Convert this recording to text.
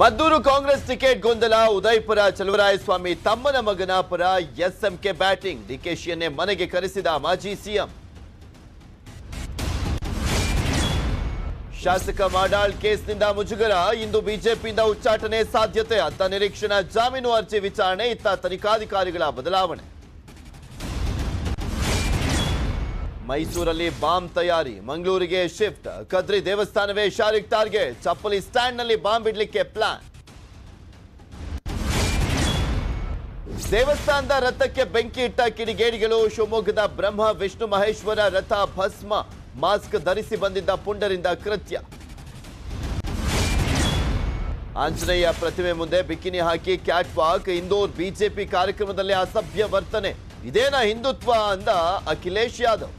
Maddur Congress ticket ಗೊಂದಲ. ಉದಯ್ಪುರ ಚಲುವರಾಯಸ್ವಾಮಿ ತಮ್ಮನ ಮಗನ ಪರ ಎಸ್ಎಂಕೆ ಬ್ಯಾಟಿಂಗ್. ಡಿಕೆಶಿಯನ್ನೇ ಮನೆಗೆ ಕರೆಸಿದ ಮಾಜಿ ಸಿಎಂ. ಶಾಸಕ ಮಾಡಾಳ್ ಕೇಸ್ನಿಂದ ಮುಜುಗರ. ಇಂದು ಬಿಜೆಪಿಯಿಂದ ಉಚ್ಚಾಟನೆ ಸಾಧ್ಯತೆ. ಅತ್ತ ನಿರೀಕ್ಷಣಾ ಜಾಮೀನು ಅರ್ಜಿ ವಿಚಾರಣೆ. ಇತ್ತ ತನಿಖಾಧಿಕಾರಿಗಳ ಬದಲಾವಣೆ. ಮೈಸೂರಲ್ಲಿ ಬಾಂಬ್ ತಯಾರಿ. ಮಂಗಳೂರಿಗೆ ಶಿಫ್ಟ್. ಕದ್ರಿ ದೇವಸ್ಥಾನವೇ ಶಾರಿಕ್ ಟಾರ್ಗೆಟ್ ಚಪ್ಪಲಿ ಸ್ಟ್ಯಾಂಡ್ನಲ್ಲಿ ಬಾಂಬ್ ಇಡ್ಲಿಕ್ಕೆ ಪ್ಲಾನ್. ದೇವಸ್ಥಾನದ ರಥಕ್ಕೆ ಬೆಂಕಿ ಇಟ್ಟ ಕಿಡಿಗೇಡಿಗಳು ಶಿವಮೊಗ್ಗದ ಬ್ರಹ್ಮ, ವಿಷ್ಣು, ಮಹೇಶ್ವರ ರಥ, ಭಸ್ಮ, ಮಾಸ್ಕ್ ಧರಿಸಿ ಬಂದಿದ್ದ ಪುಂಡರಿಂದ ಕೃತ್ಯ. ಆಂಜನೇಯ ಪ್ರತಿಮೆ ಮುಂದೆ ಬಿಕಿನಿ ಹಾಕಿ ಕ್ಯಾಟ್ ವಾಕ್ ಇಂದೋರ್ ಬಿಜೆಪಿ ಕಾರ್ಯಕ್ರಮದಲ್ಲಿ ಅಸಭ್ಯ ವರ್ತನೆ. ಇದೇನ ಹಿಂದುತ್ವ ಅಂದ ಅಖಿಲೇಶ್ ಯಾದವ್.